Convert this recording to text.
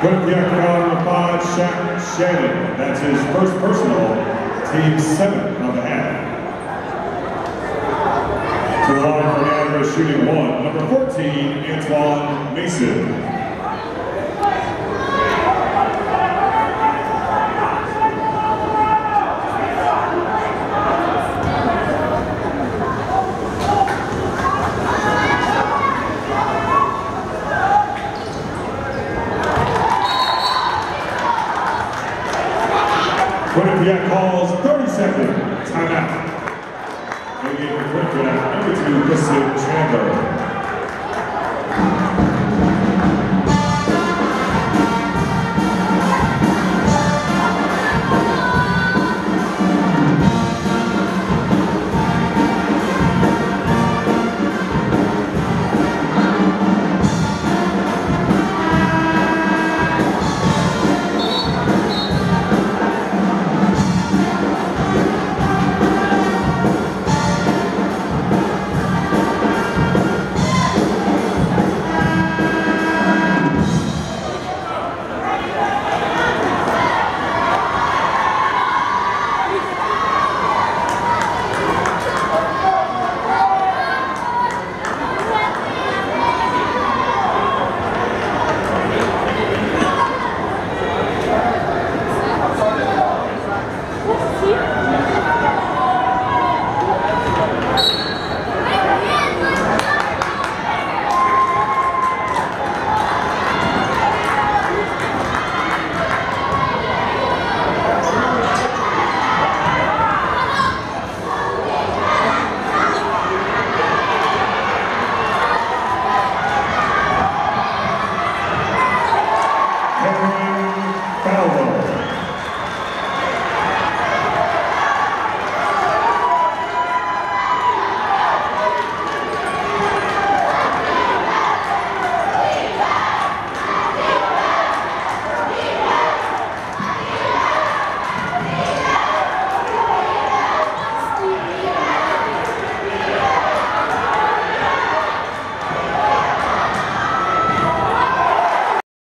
Crown Rafad Shaq Shannon. That's his first personal, team seven of the half. To the line for Niagara shooting one, number 14, Antoine Mason. Quinnipiac calls 30 second timeout. Bringing in for Quinnipiac, number two, Kasim Chandler.